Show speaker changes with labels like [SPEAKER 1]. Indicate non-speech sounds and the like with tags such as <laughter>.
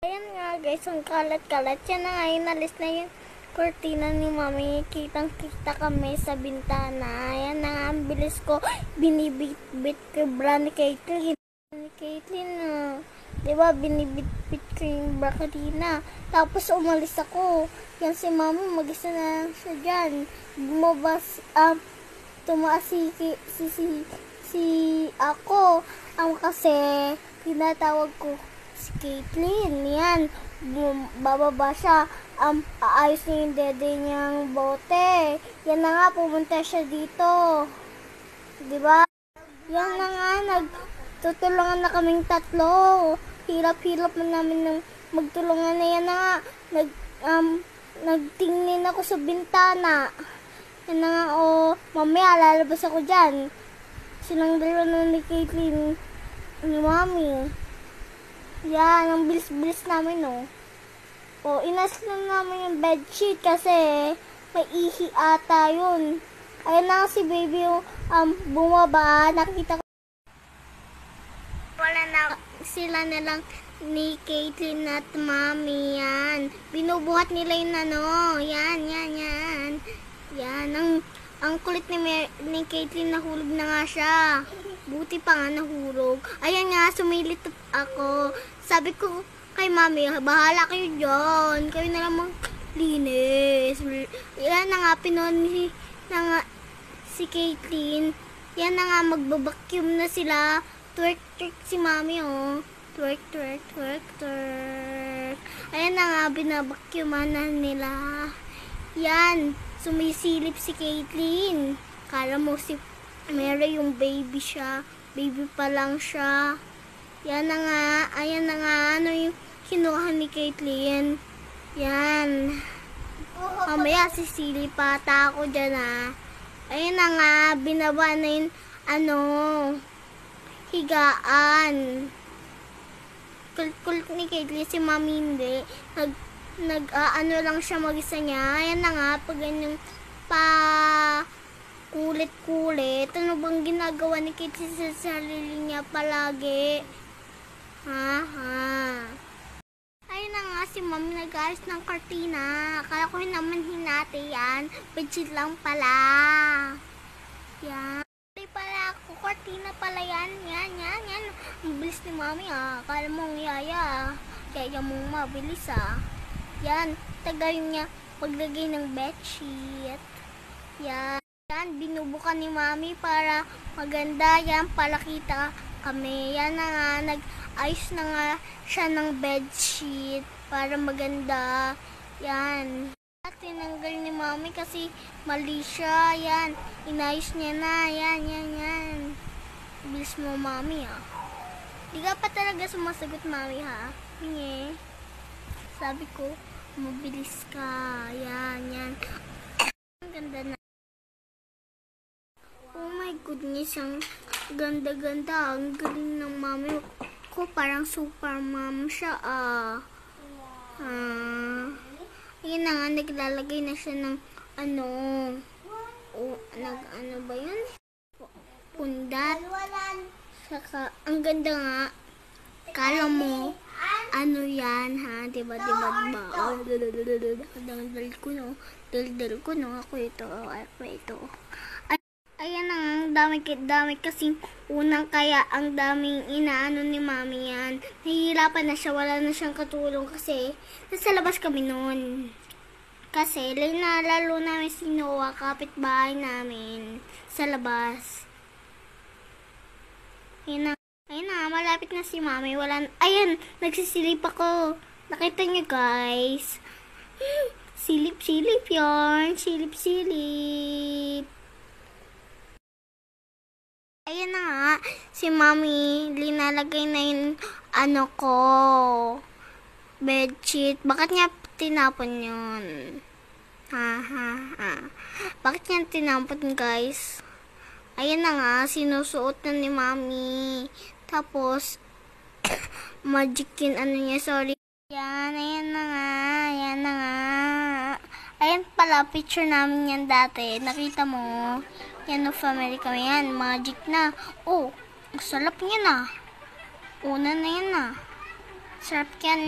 [SPEAKER 1] Ayan nga guys, ang kalat-kalat. Yan na nga, inalis na yung kortina ni mami. Kitang-kita kami sa bintana. Ayan na nga, ang bilis ko. Binibit-bit ko bra ni Caitlyn. Ni Caitlyn, ah. Di ba, binibit-bit ko yung bra. Tapos umalis ako. Yan si mami, mag-isa na lang siya dyan. Bumabas, um, tumaas si, si, si, si, si ako. Ang kasi, tinatawag ko si Caitlyn. Yan. Bababa siya. Um, aayos niya yung dede niyang bote. Yan na nga, pumunta siya dito. Di ba? Yan na nga, nagtutulungan na kaming tatlo. Hirap-hirap na namin ng magtulungan na yan na nga. Nag, um, nagtingin ako sa bintana. Yan na nga, oh, mamaya lalabas ako dyan. Silang dalawa na ni Caitlyn ni Mami. Yan, ang bilis-bilis namin, no. O, inas lang namin yung bedsheet kasi may ihi ata yun. Ayun na si baby yung um, bumaba. Nakita ko. Wala na sila na lang ni Caitlyn at Mami. Yan. Binubuhat nila yung ano. Yan, yan, yan. Yan. Ang, ang kulit ni, Mer- ni Caitlyn nahulog na nga siya. Buti pa nga nahulog. Ayan nga, sumilit ako. Sabi ko kay Mami, bahala kayo dyan. Kayo na lang maglinis. Yan na nga, pinoni na nga si Caitlyn. Yan na nga, magbabacuum na sila. Twerk, twerk si Mami, oh. Twerk, twerk, twerk, twerk. Ayan na nga, binabacuuman na nila. Yan, sumisilip si Caitlyn. Kala mo si Mary yung baby siya. Baby pa lang siya. Yan na nga, ayan na nga, ano yung kinuha ni Caitlyn. Yan. Mamaya sisilip ata ako dyan ah. Ayun na nga, binaba na yung, ano, higaan. Kulit-kulit ni Caitlyn, si Mami hindi. Nag, nag, ah, ano lang siya mag-isa niya. Ayan na nga, pag ganyang pa kulit-kulit. Ano bang ginagawa ni Caitlyn sa sarili niya palagi? Ha, ha. Ayun na nga si Mami nag-ayos ng kartina. Akala ko naman hinati yan. Bedsheet lang pala. Yan. Ay pala ako. Kartina pala yan. Yan, yan, yan. Ang bilis ni Mami ah. Akala mong yaya. Kaya mong mabilis ah. Yan. Tagal niya paglagay ng bedsheet. Yan. Yan. Binubukan ni Mami para maganda. Yan. Para kita kami. Yan na nga. Nag-ayos na nga siya ng bedsheet para maganda. Yan. At tinanggal ni Mami kasi mali siya. Yan. Inayos niya na. Yan, yan, yan. Bilis mo, Mami, ah. Di ka pa talaga sumasagot, Mami, ha? Hingi. Sabi ko, mabilis ka. Yan, yan. Ang ganda na. Oh my goodness, ang ganda-ganda. Ang galing ng mami ko. Parang super mom siya, ah. Ah. Ayun na nga, naglalagay na siya ng ano. O, nag, ano ba yun? Pundat. Saka, ang ganda nga. Kala mo, ano yan, ha? Diba, diba, diba? Oh, daldal ko, no? Daldal ko, no? Ako ito, ako ito. Ayan na nga, ang dami, dami kasing unang kaya ang daming inaano ni mami yan. Nahihirapan na siya, wala na siyang katulong kasi nasa labas kami noon. Kasi linalalo namin si Noah, kapitbahay namin, sa labas. Ayan na, ayan na, malapit na si mami. Wala, ayan, nagsisilip ako. Nakita niyo guys. <gasps> Silip-silip yon Silip-silip. Ayan na nga, si Mami, linalagay na yung ano ko, bedsheet. Bakit niya tinapon yun? Ha, ha, ha. Bakit niya tinapon, guys? Ayan na nga, sinusuot na ni Mami. Tapos, <coughs> magic yun, ano niya, sorry. Yan, ayan na nga, ayan na nga. Ayan pala, picture namin yan dati. Nakita mo? Yan of America yan. Magic na. Oh, ang sarap niya na. Una na yan na. Sarap yan.